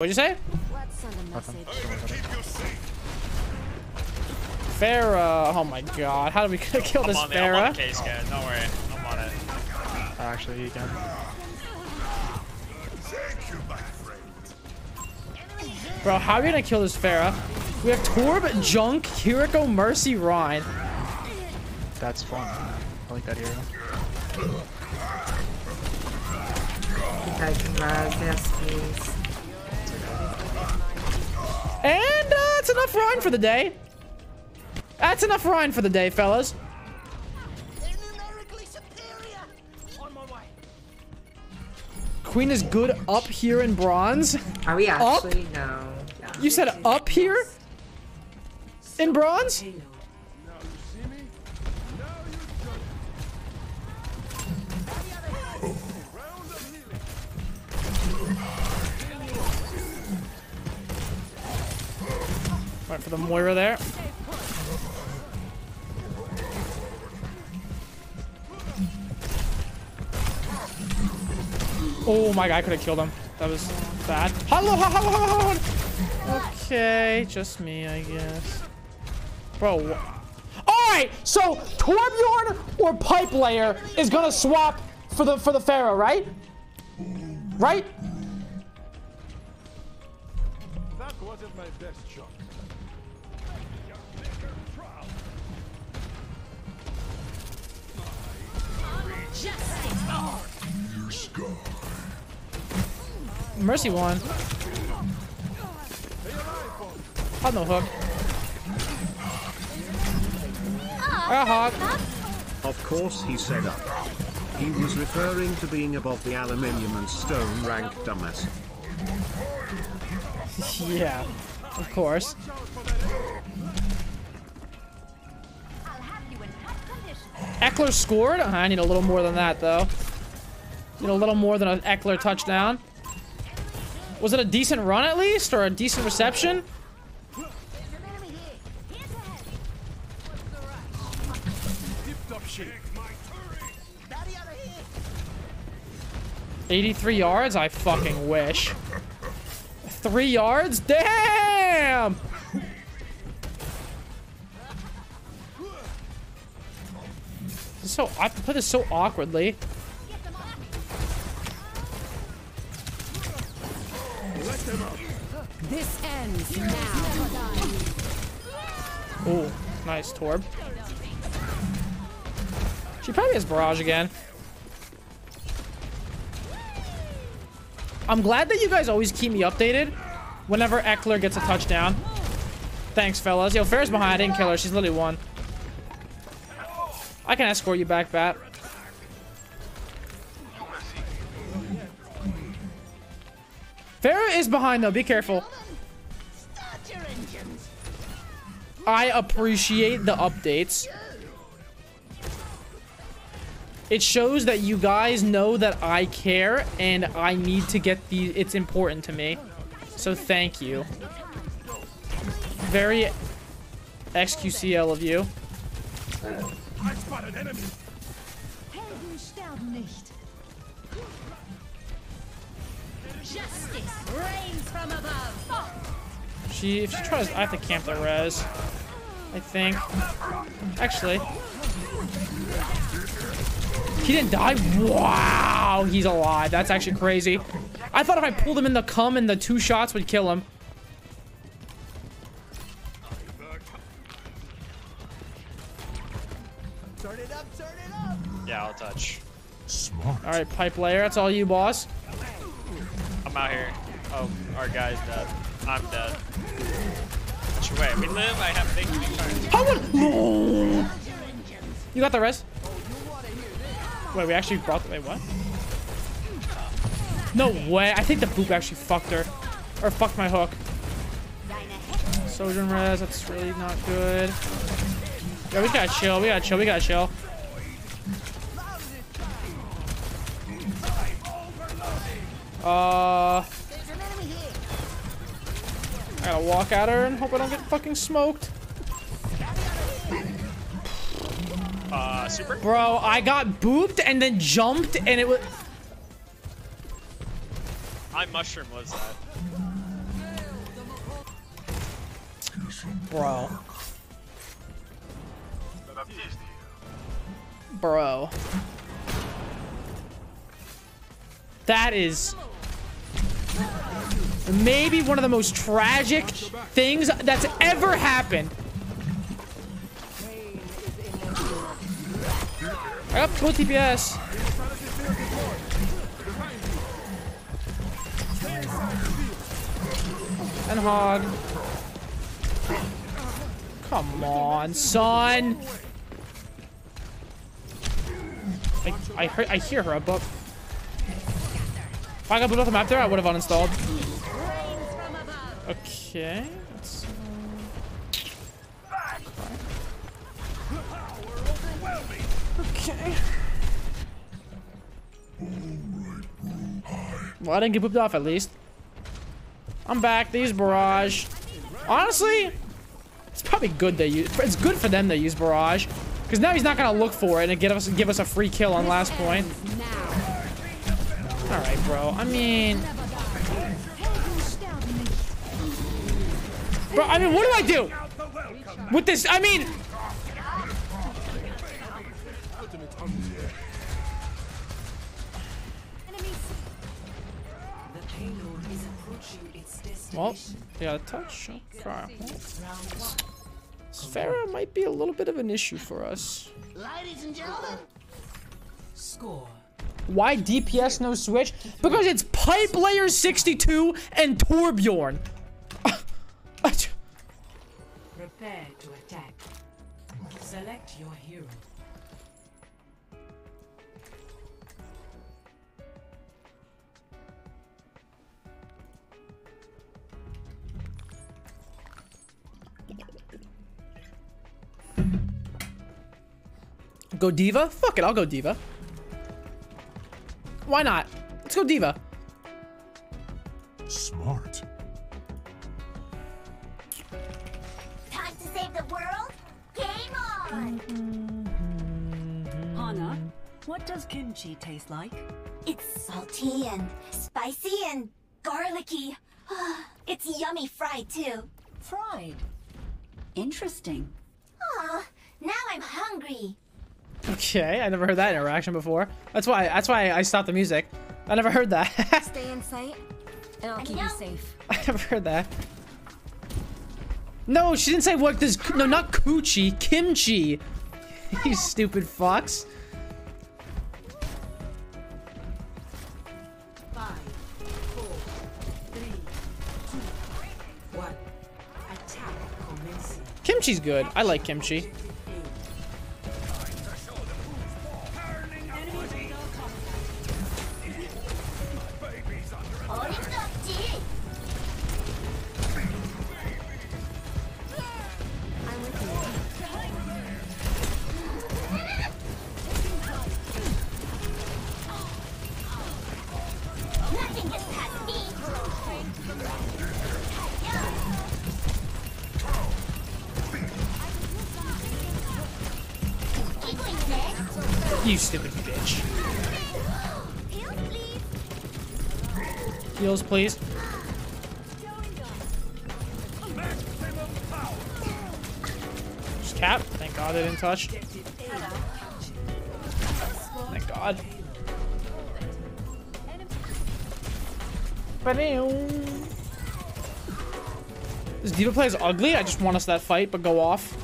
What'd you say? Let's send a Nothing. message. Pharah. Oh my god. How did we kill I'm this on, I'm on the Pharah? case, guys. Don't worry. I'm on it. Uh, actually, you can. Bro, how are we gonna kill this Pharah? We have Torb, Junk, Kiriko, Mercy, Rein. That's fun. I like that hero. I can rise, yes, please. And uh, that's enough Rein for the day. That's enough Rein for the day, fellas. Queen is good up here in bronze. Are we actually? No. Yeah. You said up here? In bronze? Went for the Moira there. Oh my god, I could have killed him. That was bad. Hello, hello, hello. Okay, just me, I guess. Bro. Alright, so Torbjorn or Pipe Layer is gonna swap for the for the Pharaoh, right? Right? That wasn't my best shot. Mercy won. Had no hook. Ah, I got hog. Of course he said up. He was referring to being above the aluminium and stone rank dumbass. Yeah, of course. Ekeler scored. I need a little more than that, though. Need a little more than an Ekeler touchdown. Was it a decent run at least, or a decent reception? 83 yards? I fucking wish. Three yards? Damn! So I have to put this so awkwardly. This ends now. Oh, nice Torb. She probably has Barrage again. I'm glad that you guys always keep me updated whenever Ekeler gets a touchdown. Thanks, fellas. Yo, Fair's behind. I didn't kill her. She's literally one. I can escort you back, Bat. Pharah is behind, though. Be careful. I appreciate the updates. It shows that you guys know that I care and I need to get the it's important to me. So thank you. Very XQCL of you. I spotted an enemy. Helden sterben nicht. Justice reigns from above. She if she tries I have to camp the res. I think. Actually. He didn't die? Wow, he's alive. That's actually crazy. I thought if I pulled him in the cum and the two shots would kill him. Yeah, I'll touch. Smart. All right, pipe layer. That's all you, boss. I'm out here. Oh, our guy's dead. I'm dead. Which way? We live. I have thinking turns. How would... No. You got the res? Wait, we actually brought... The... Wait, what? No way. I think the boop actually fucked her. Or fucked my hook. Sojourn res. That's really not good. Yeah, we gotta chill. We gotta chill. We gotta chill. Uh... I gotta walk at her and hope I don't get fucking smoked. Uh, super. Bro, I got booped and then jumped and it was... I mushroom was that. Bro. Bro. That is maybe one of the most tragic things that's ever happened. I got full TPS. And hog. Come on, son. I, I, I hear her above. If I got both of them up there, I would have uninstalled. Okay. Okay. Well, I didn't get pooped off at least. I'm back. They use barrage. Honestly, it's probably good they use. It's good for them they use barrage, because now he's not gonna look for it and give us give us a free kill on last point. All right, bro. I mean, bro. I mean, what do I do with this? I mean, well, a touch. Okay. Pharah might be a little bit of an issue for us. Ladies and gentlemen, Score. Why DPS no switch? Because it's Pipe Layer 62 and Torbjorn. Prepare to attack. Select your hero. Go D.Va? Fuck it, I'll go D.Va. Why not? Let's go D.Va. Smart. Time to save the world? Game on! Mm-hmm. Hana, what does kimchi taste like? It's salty and spicy and garlicky. it's yummy fried too. Fried. Interesting. Aw, now I'm hungry. Okay, I never heard that interaction before. That's why that's why I stopped the music. I never heard that. Stay in sight, and I'll keep you safe. I never heard that. No, she didn't say what this. no not coochie, kimchi. you stupid fucks. Five, four, three, two, one. Attack commencing. Kimchi's good. I like kimchi. Heals, please. Just cap. Thank God I didn't touch. Thank God. This D.Va play is ugly. I just want us that fight, but go off.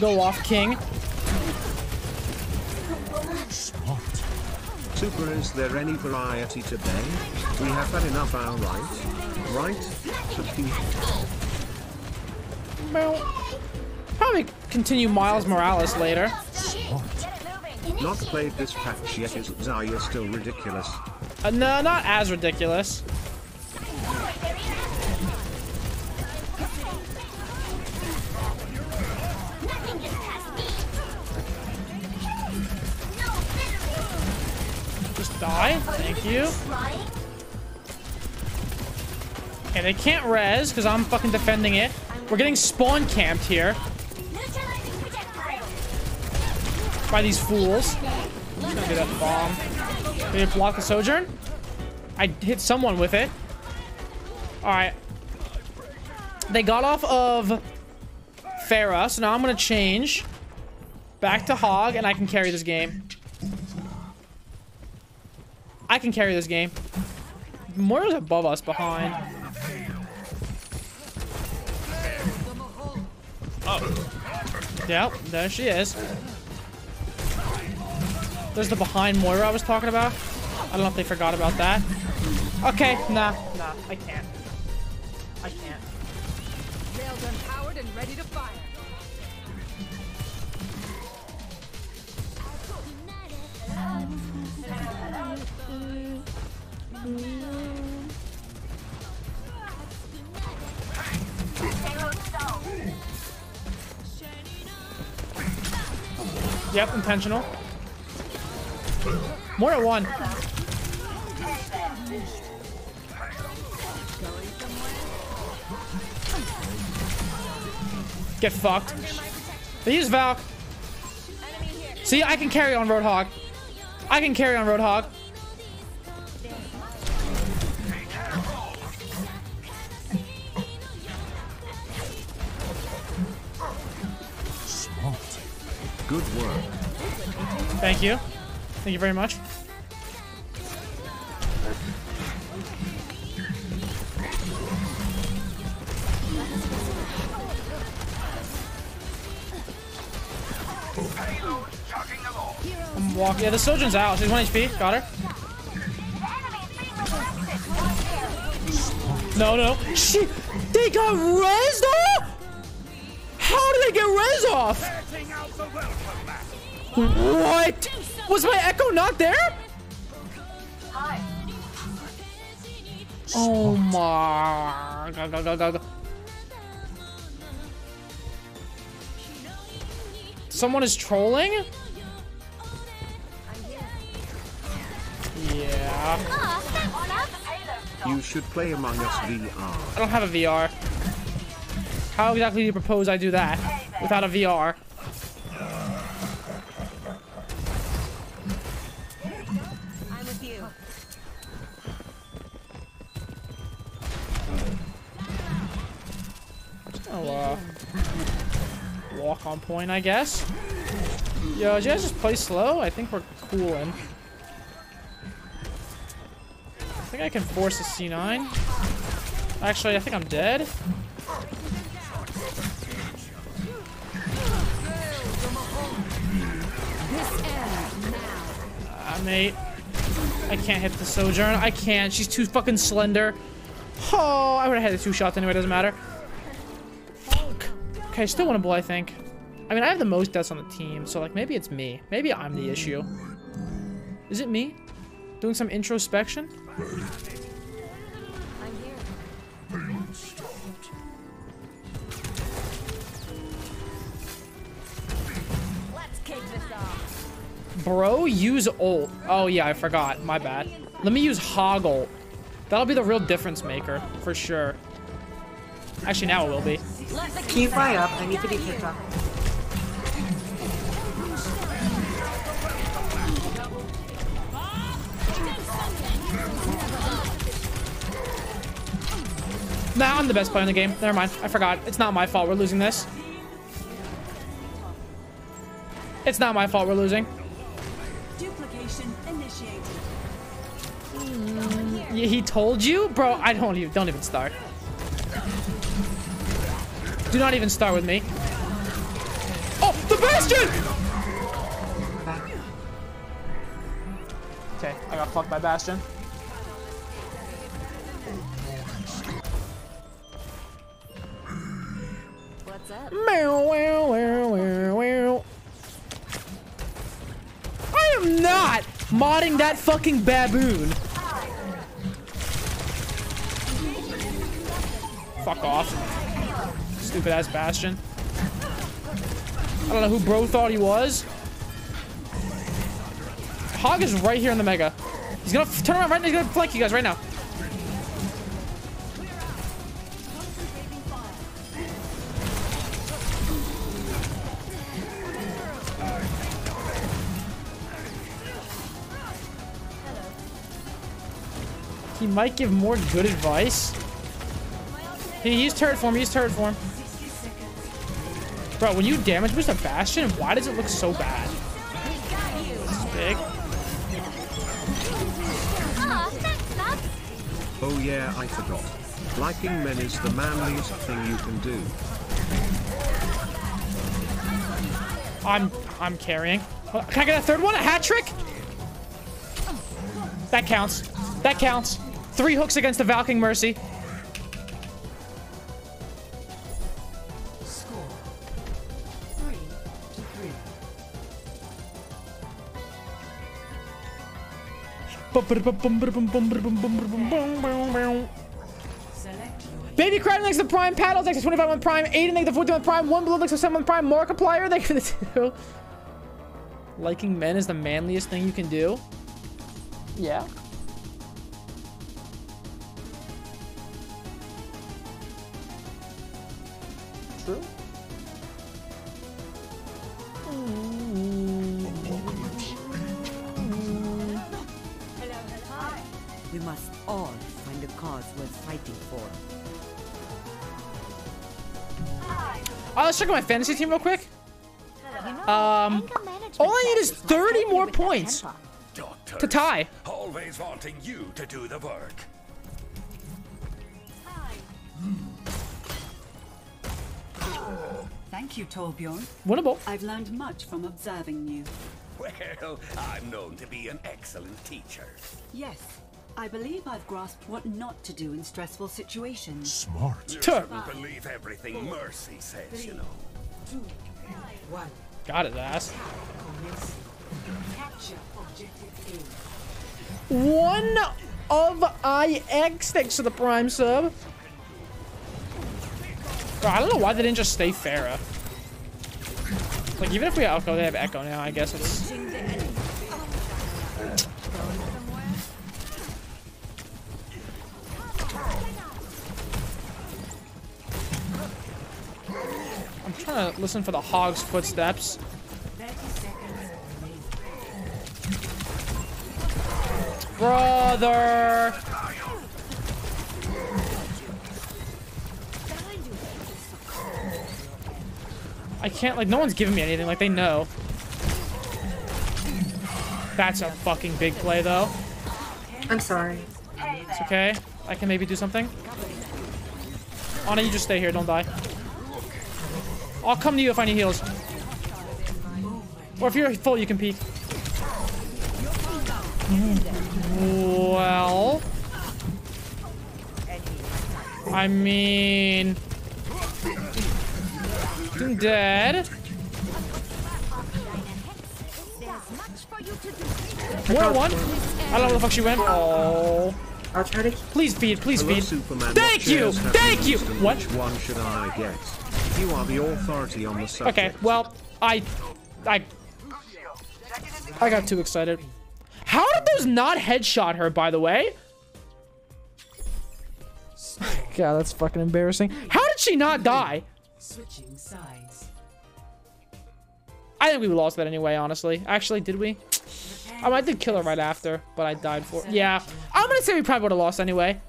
Go off, King. Super, is there any variety today? We have had enough our right? Right? Well, probably continue Miles Morales later. Not played this patch yet is Zarya still ridiculous? Uh, no, not as ridiculous. Die. Thank you. Okay, they can't res because I'm fucking defending it. We're getting spawn camped here by these fools. I'm gonna do that bomb. Did it block the sojourn? I hit someone with it. Alright. They got off of Pharah, so now I'm gonna change back to Hog, and I can carry this game. I can carry this game. Moira's above us behind. Oh, Yep, there she is. There's the behind Moira I was talking about. I don't know if they forgot about that. Okay, nah, nah, I can't. I can't. Railgun powered and ready to fire. Yep, intentional. Moira one. Get fucked. They use Valk. See, I can carry on Roadhog. I can carry on Roadhog. Thank you. Thank you very much. I'm walking. Yeah, the Sojourn's out. She's 1 HP. Got her. No, no. She. They got rezzed off? How did they get res off? What? Was my echo not there? Oh my. Go, go, go, go, go. Someone is trolling? Yeah. You should play Among Us VR. I don't have a VR. How exactly do you propose I do that without a VR? Point, I guess. Yo, you guys just play slow? I think we're cooling. I think I can force a C9. Actually, I think I'm dead. Ah, mate. I can't hit the Sojourn. I can't. She's too fucking slender. Oh, I would have had the two shots anyway. Doesn't matter. Fuck. Okay, I still winnable, I think. I mean, I have the most deaths on the team, so like maybe it's me. Maybe I'm the issue. Is it me? Doing some introspection? Bro, use ult. Oh yeah, I forgot. My bad. Let me use hog ult. That'll be the real difference maker, for sure. Actually, now it will be. Can you fly up? I need to be picked up. Nah, I'm the best player in the game. Never mind. I forgot. It's not my fault we're losing this. It's not my fault we're losing. Duplication initiated. Mm, y- He told you? Bro, I don't even don't even start. Do not even start with me. Oh, the Bastion! Okay, I got fucked by Bastion. Meow. I am not modding that fucking baboon. Fuck off. Stupid ass Bastion. I don't know who bro thought he was. Hog is right here in the mega. He's gonna turn around right now. He's gonna flank you guys right now. He might give more good advice. He, used turret form. He used turret form. Bro, when you damage boost a Bastion, why does it look so bad? Big. Aw, thanks, Bubs. Oh yeah, I forgot. Liking men is the manliest thing you can do. I'm I'm carrying. Can I get a third one? A hat trick? That counts. That counts. Three hooks against the Valking Mercy. Baby Crab next to Prime, Paddles next to 25 on Prime, Aiden next to 14 on Prime, one below next to 7 on Prime, Markiplier next to the two. Liking men is the manliest thing you can do. Yeah. Must all find a cause worth fighting for. Oh, let's check out my fantasy team real quick. Um, all I need is 30 more points. temper. To tie. Always wanting you to do the work. Thank you, Torbjorn. Winnable. I've learned much from observing you. Well, I'm known to be an excellent teacher. Yes, I believe I've grasped what not to do in stressful situations. Smart. You Tuh. shouldn't believe everything Mercy says, you know. Got his ass. One of IX thanks to the Prime sub. Bro, I don't know why they didn't just stay Pharah. Like, even if we Echo, they have Echo now, I guess it's... I'm trying to listen for the hog's footsteps. Brother! I can't, like, no one's giving me anything. Like, they know. That's a fucking big play, though. I'm sorry. It's okay. I can maybe do something. Anna, you just stay here. Don't die. I'll come to you if I need heals. Or if you're full, you can peek. Well... I mean... I'm dead. More one. I don't know where the fuck she went. Oh. I'll try to. Please feed, please feed. Superman. Thank you, thank you. What? Which one should I get? You are the authority on the subject. Okay, well, I, I, I got too excited. How did those not headshot her, by the way? God, that's fucking embarrassing. How did she not die? Switching sides. I think we lost that anyway, honestly. Actually, did we? I might did kill her right after, but I died for Yeah, I'm gonna say we probably would have lost anyway.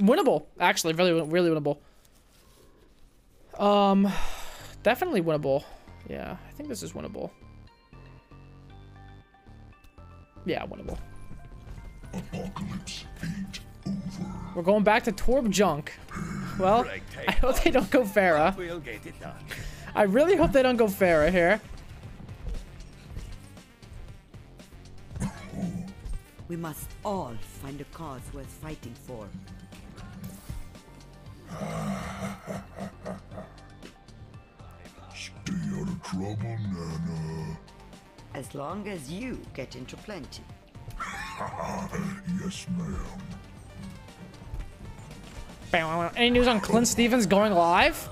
Winnable, actually, really, really winnable. Um, definitely winnable. Yeah, I think this is winnable. Yeah, winnable. over. We're going back to Torb Junk. Well, I hope they don't go Pharah. I really hope they don't go Pharah here. We must all find a cause worth fighting for. Stay out of trouble, Nana. As long as you get into plenty. Yes, ma'am. Any news on Clint Stevens going live?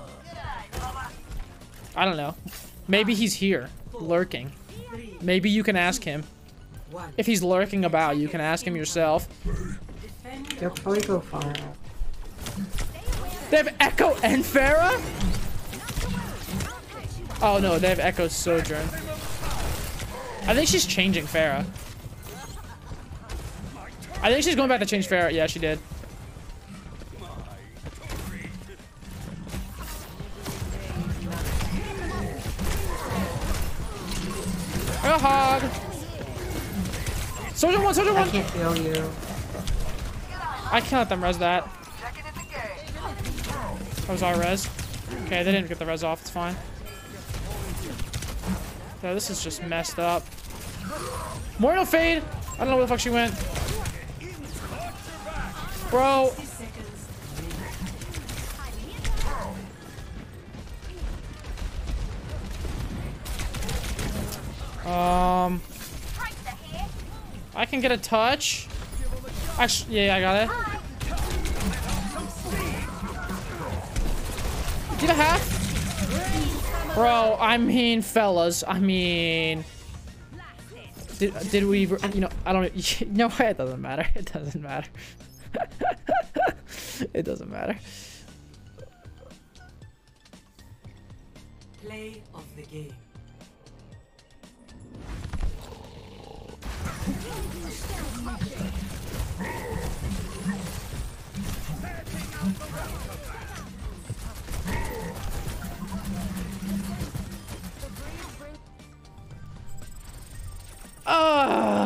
I don't know. Maybe he's here, lurking. Maybe you can ask him. If he's lurking about, you can ask him yourself. They'll probably go far out. They have Echo and Pharah? Oh no, they have Echo Sojourn. I think she's changing Pharah. I think she's going back to change Pharah. Yeah, she did. A hog. Soldier one, soldier I can't feel you. I can't let them res that. That was our res. Okay, they didn't get the res off. It's fine. Yeah, this is just messed up. Mortal Fade! I don't know where the fuck she went. Bro. Um. I can get a touch. Actually, yeah, I got it. and a half? Bro, I mean, fellas, I mean... Did, did we, you know, I don't, you know it doesn't matter, it doesn't matter. it doesn't matter. Play of the game. Ah!